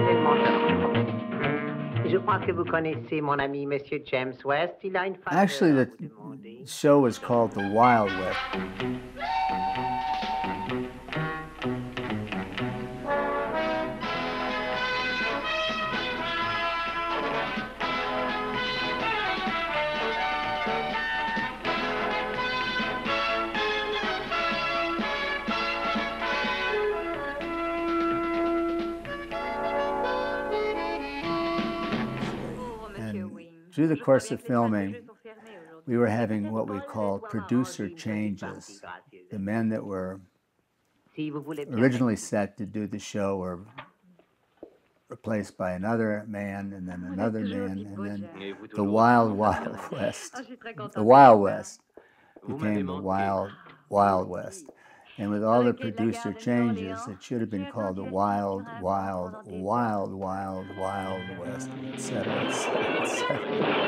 Mademoiselle Je crois que vous connaissez mon ami Monsieur James West. Il a une Actually, euh, the show was called The Wild West. Through the course of filming, we were having what we call producer changes. The men that were originally set to do the show were replaced by another man and then another man and then the wild wild west the wild west became the wild wild west and with all the producer changes it should have been called the wild wild wild wild wild west et cetera, et cetera, et cetera.